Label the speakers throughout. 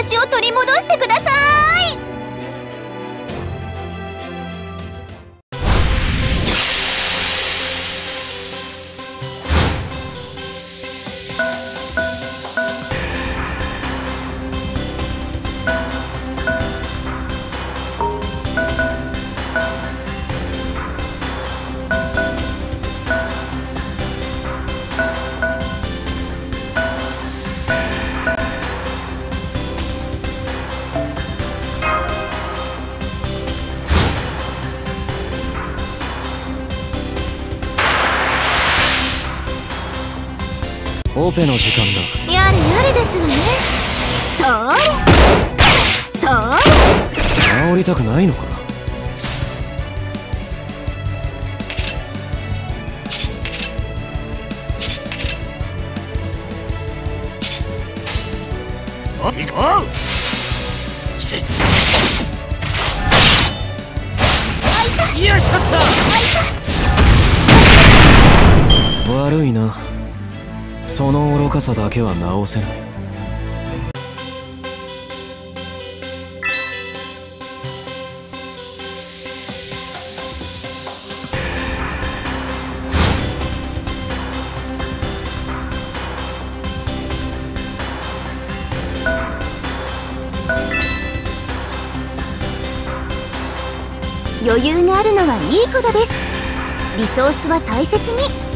Speaker 1: 私を取り戻してください。
Speaker 2: オペの時間
Speaker 1: だ。やれやれですわね。それそ
Speaker 2: れ治りたくないのか
Speaker 3: 行こ
Speaker 2: さだけは直せない。
Speaker 1: 余裕があるのはいいことです。リソースは大切に。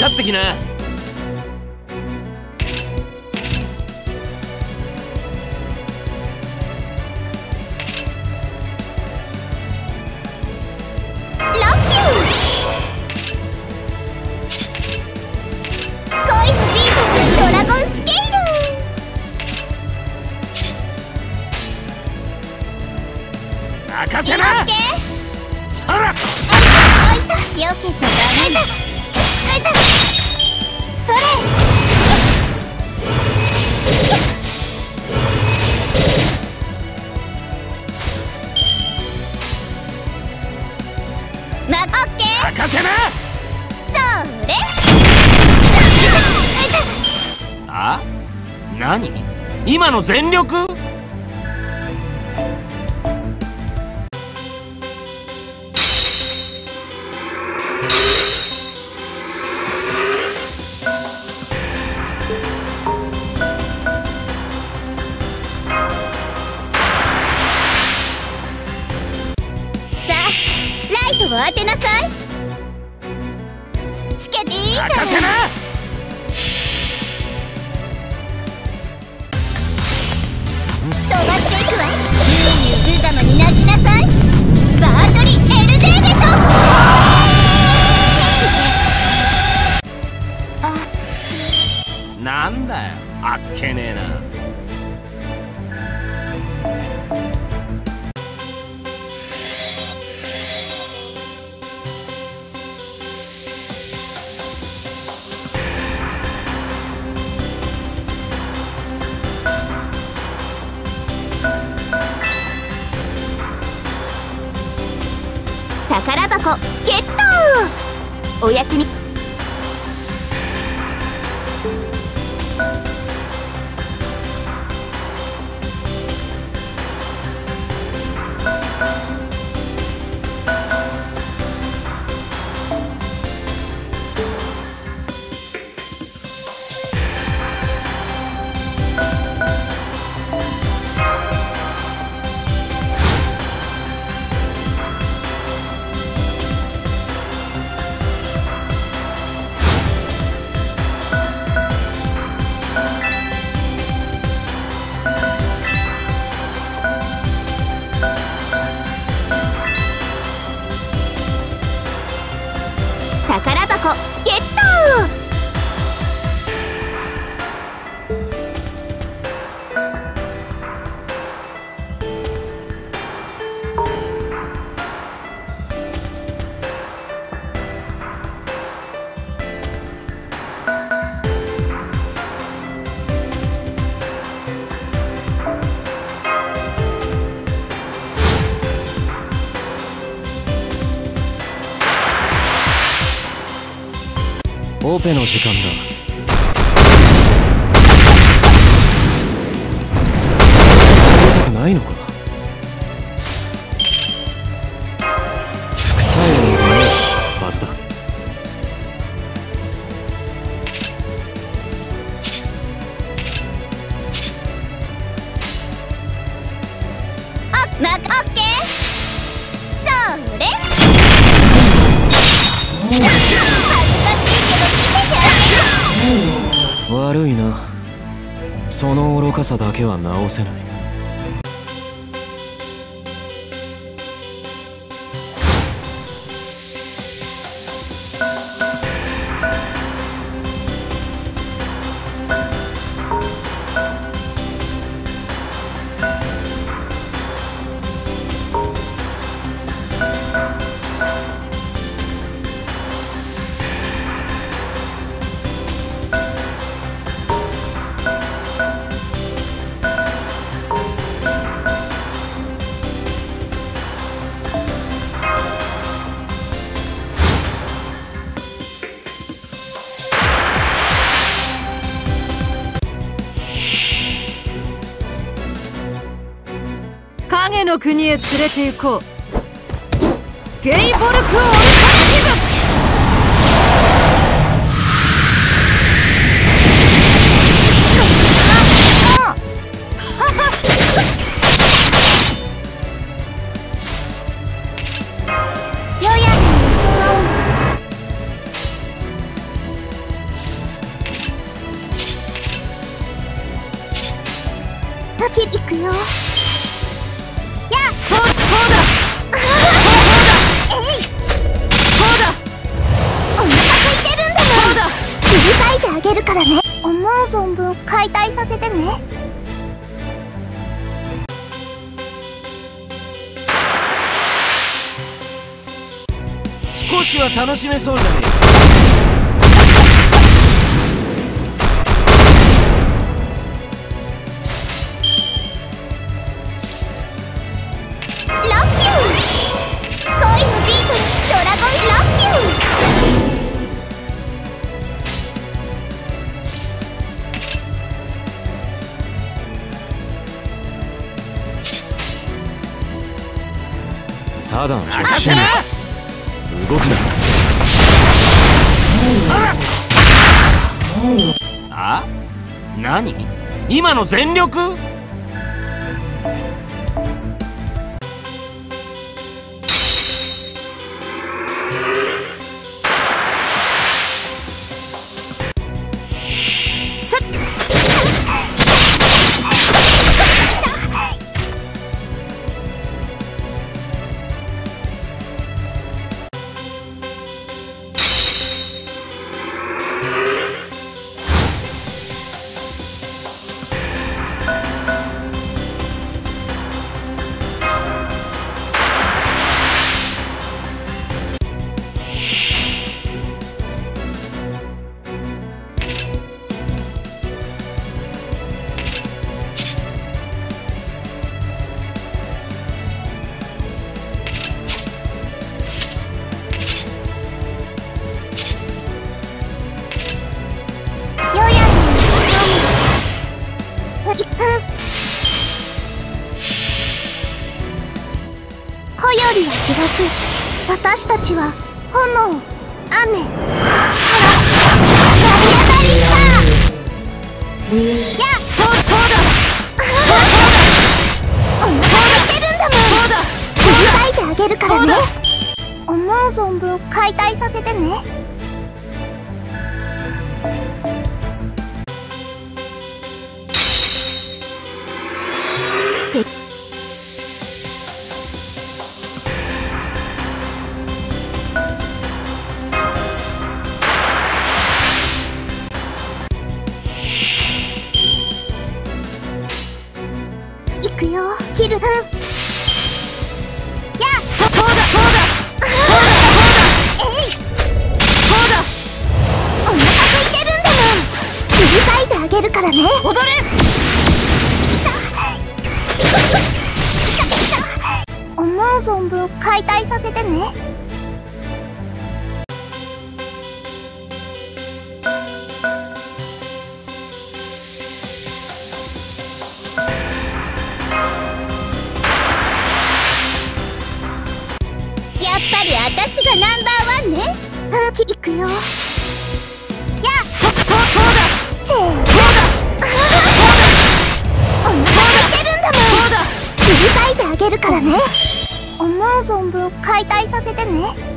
Speaker 3: かってきな。今
Speaker 2: オペの時間だ。ないのか？さだけは直せない。
Speaker 4: の国へ連れて行こう。ゲイボルクを
Speaker 3: 追いか
Speaker 5: ける楽しめそうじゃねえ
Speaker 3: の
Speaker 2: ただの動くな。
Speaker 5: あ？何？今の全力？
Speaker 3: るからね。
Speaker 4: 踊れ
Speaker 3: 思う存分解体させてね。やっぱり私がナンバーワン
Speaker 4: ね。う
Speaker 3: ん、行くよ。存分解体させてね。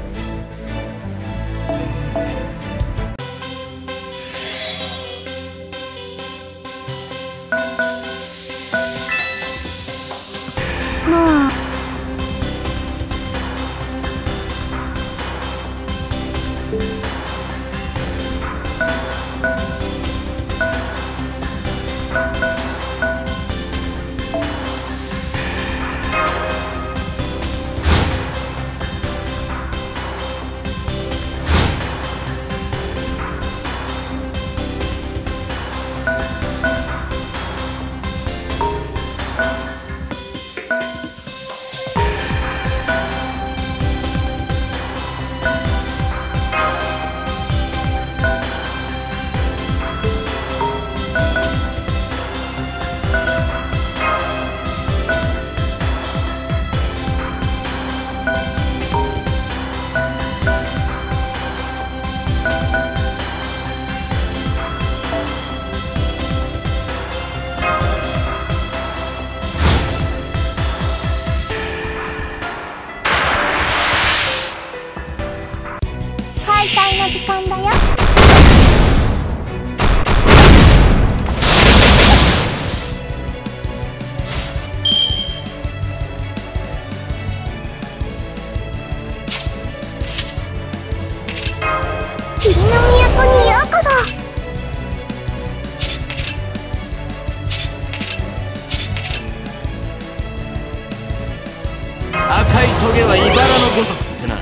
Speaker 6: げは茨のごとくってな。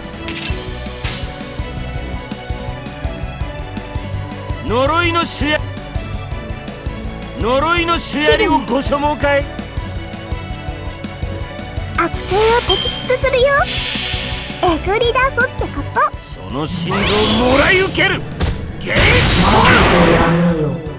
Speaker 6: 呪いの主や呪いの主やりをご所望かい。
Speaker 3: 悪性を摘出するよ。えぐり出すってこと。
Speaker 6: その心臓をもらい受ける。ゲイ。
Speaker 3: モ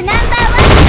Speaker 3: ナンバーワン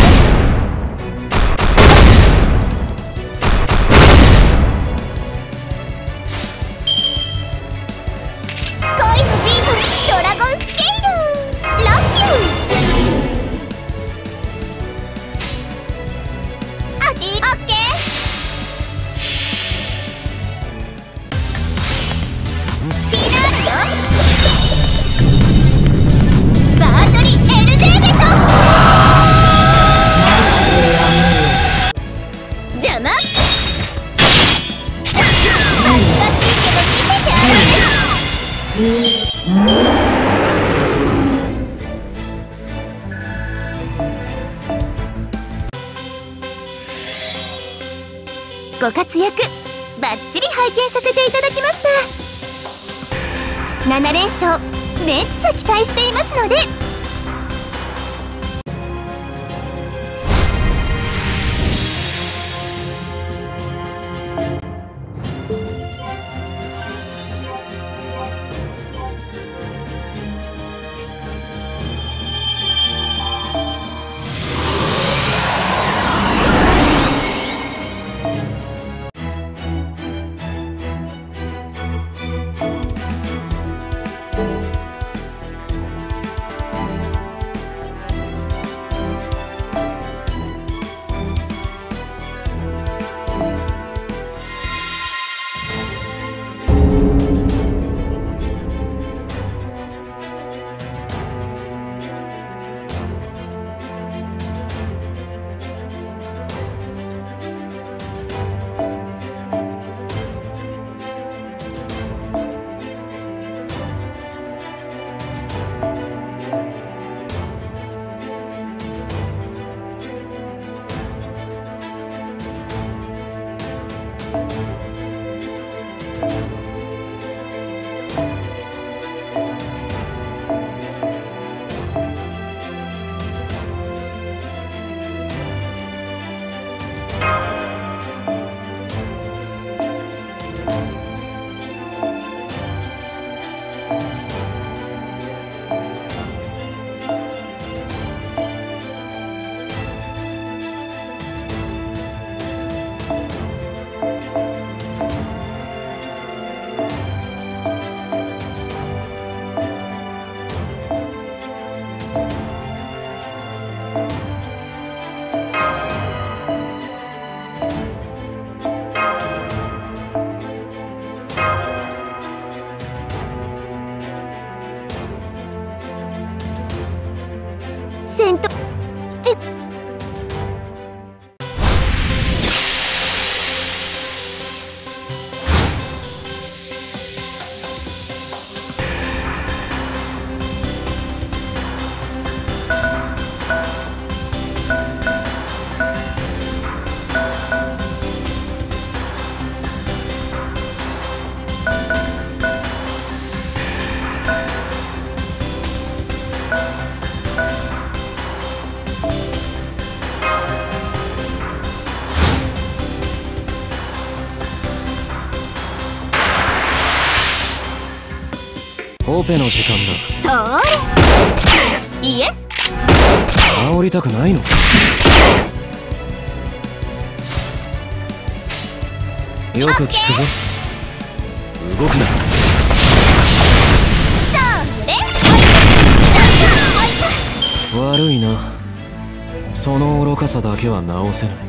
Speaker 3: オ
Speaker 2: ペの時間
Speaker 1: そーれイエス。
Speaker 2: だ煽りたくないの？よく聞くぞ。動くな。悪いな。その愚かさだけは直せない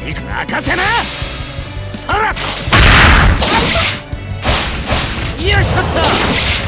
Speaker 3: 何か任せな。空よいしょっと。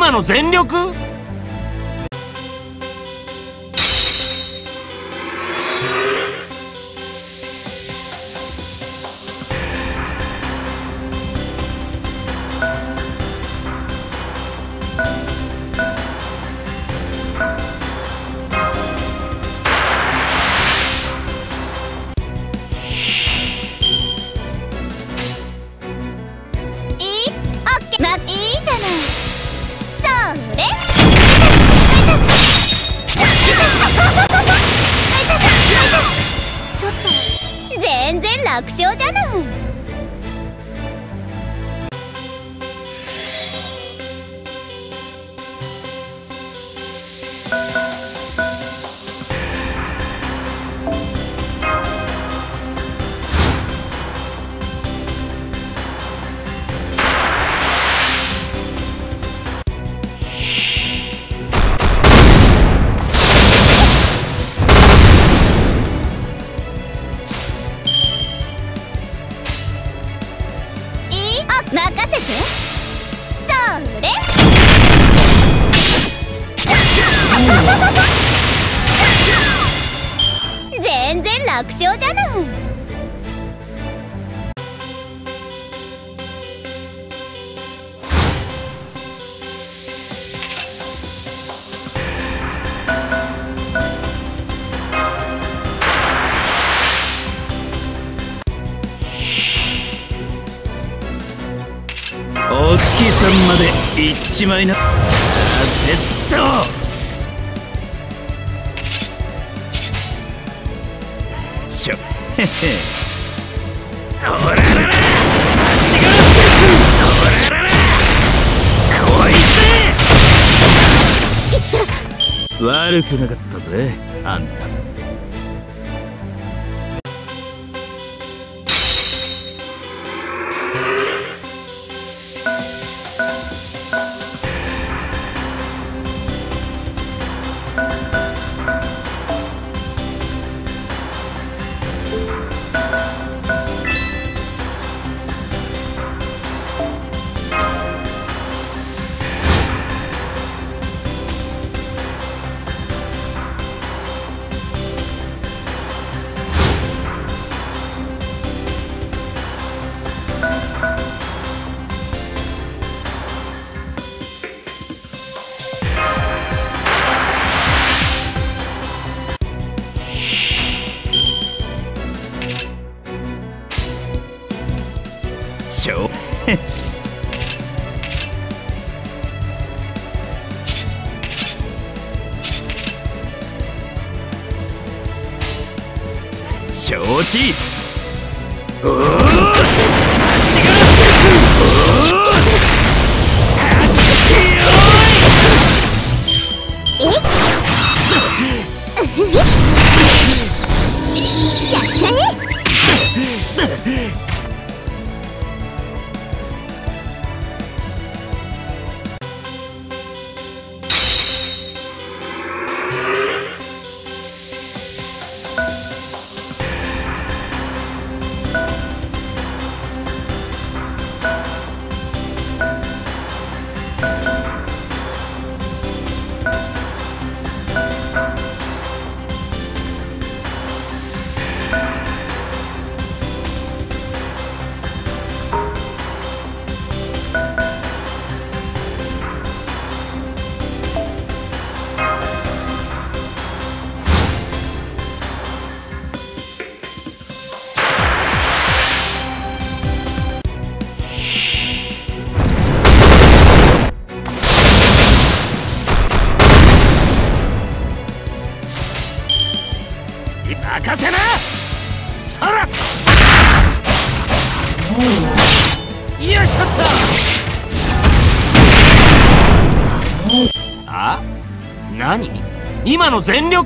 Speaker 3: 今の全力？
Speaker 7: んまで行っちまいなさてと悪くなかったぜあんた。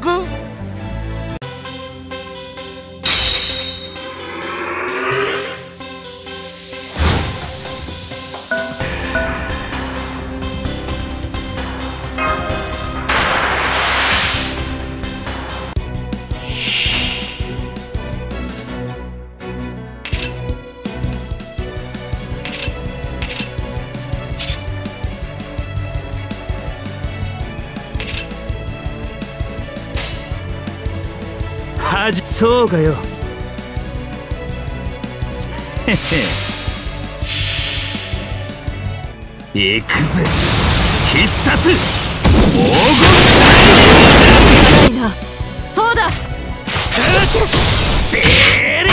Speaker 6: の
Speaker 7: そうかよ。へへ。行くぜ。必殺。黄金
Speaker 4: ないなそうだ。
Speaker 7: てりゃ。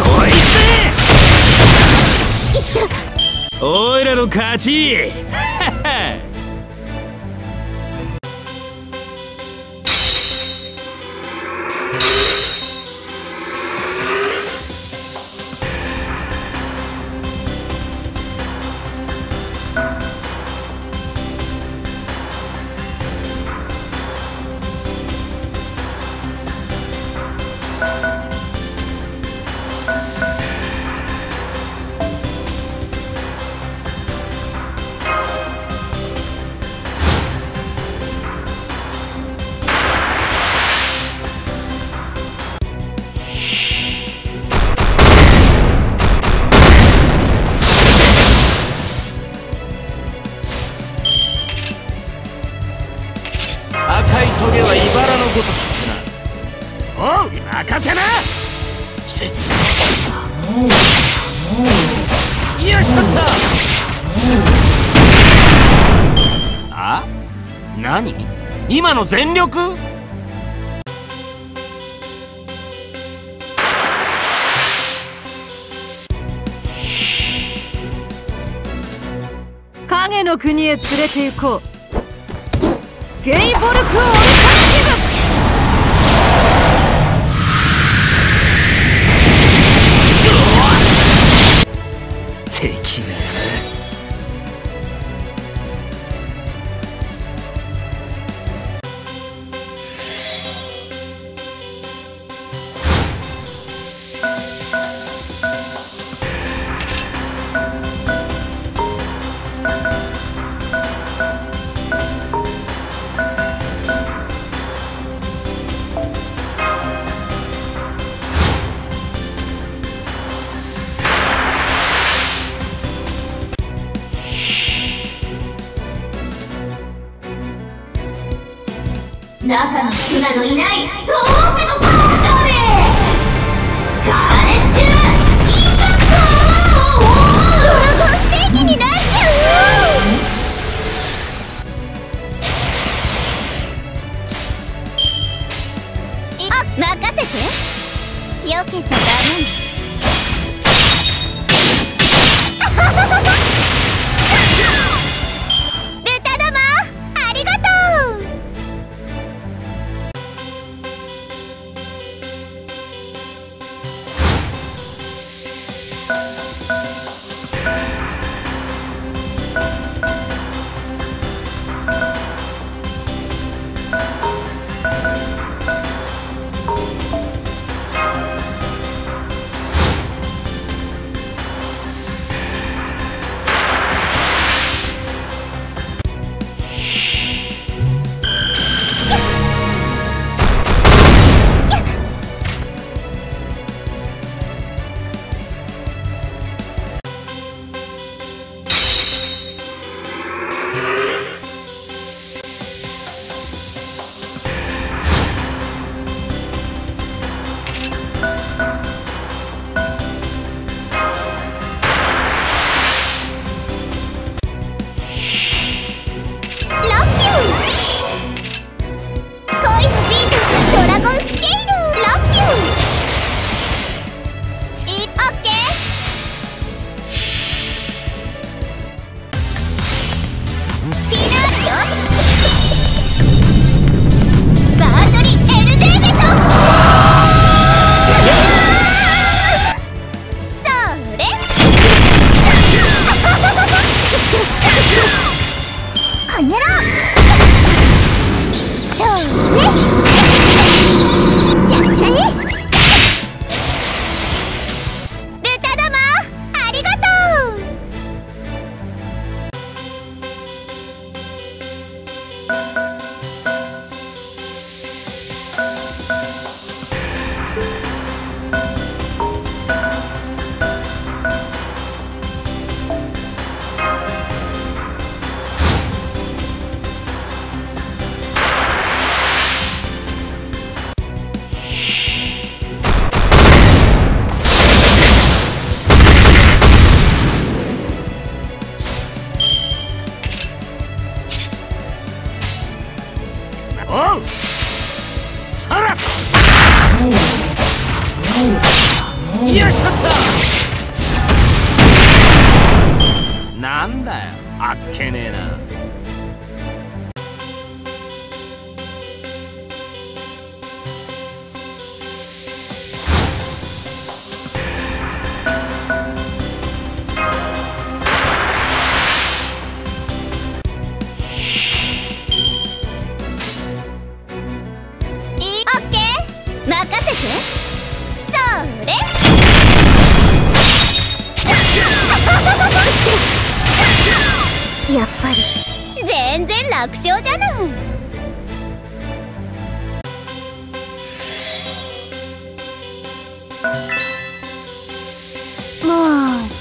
Speaker 7: こいつ。おいらの勝ち ごとくな
Speaker 6: おう任せな。せっよし。ょっとあ何今の全力
Speaker 4: 影の国へ連れて行こうゲイボルクオルカ
Speaker 3: 中の少なのいない遠くのパワー。ダメガラネッシュインパクトドラゴンステー。キになっちゃうあ任せて。よけちゃダ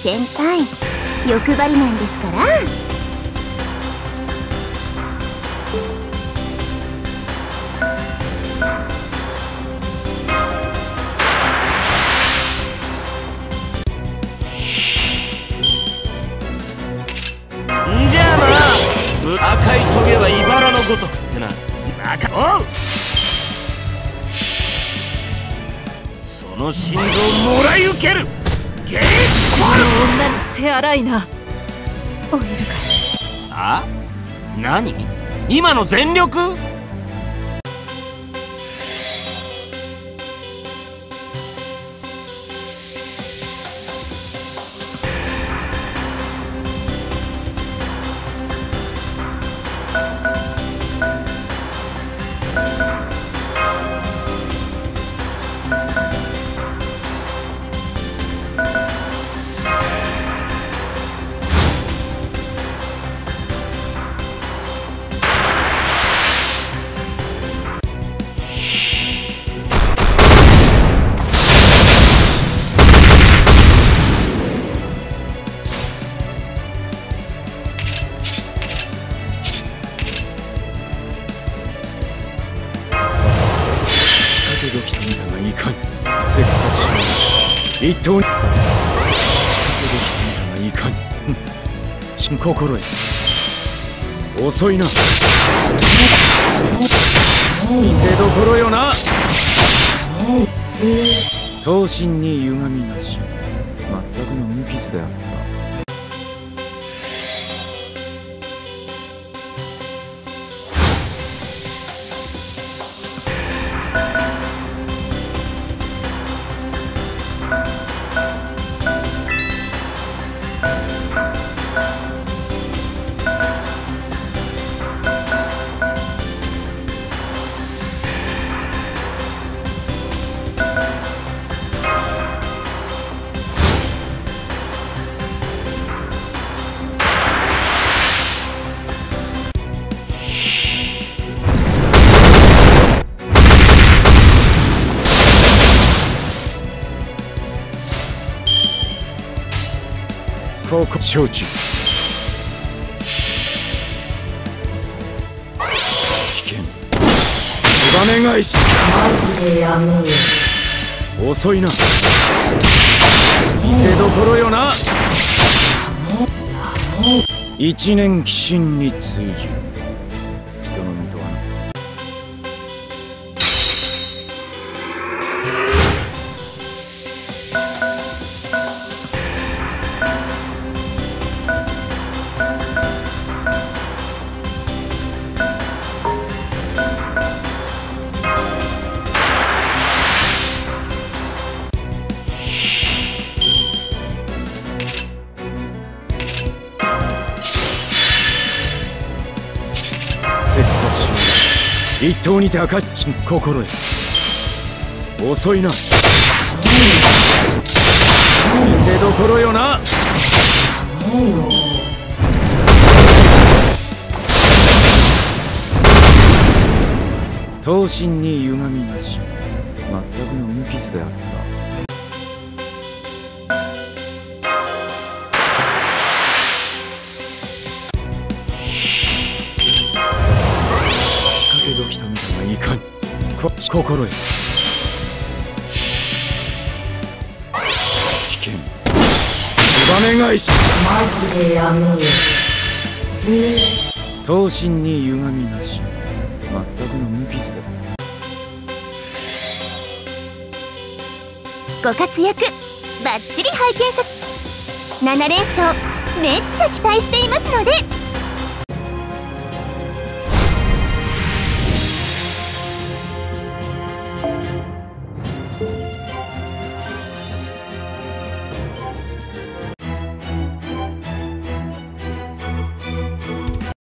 Speaker 3: 先輩欲張りなんですから。
Speaker 6: んじゃあ赤いトゲは茨のごとくってな。赤おう。その心臓もらい受ける。ゲイ
Speaker 4: 女の手荒いな。オイル
Speaker 6: あ？何？今の全力？
Speaker 8: ち一等にさか？け時と見たがいかにふんし心得遅いな。見せどころよな。刀身に歪みなし。全くの無傷であっ承知。危険。ツバメ返し。遅いな見せどころよな。一年寄進に通じ。上にて赤し心得遅いな。見せどころよな。刀身に歪みなし。全くの無傷であった。心得危険。ツバメ返し。刀身に歪みなし。全くの無傷だ
Speaker 1: ご活躍。バッチリ拝見さ7連勝めっちゃ期待していますので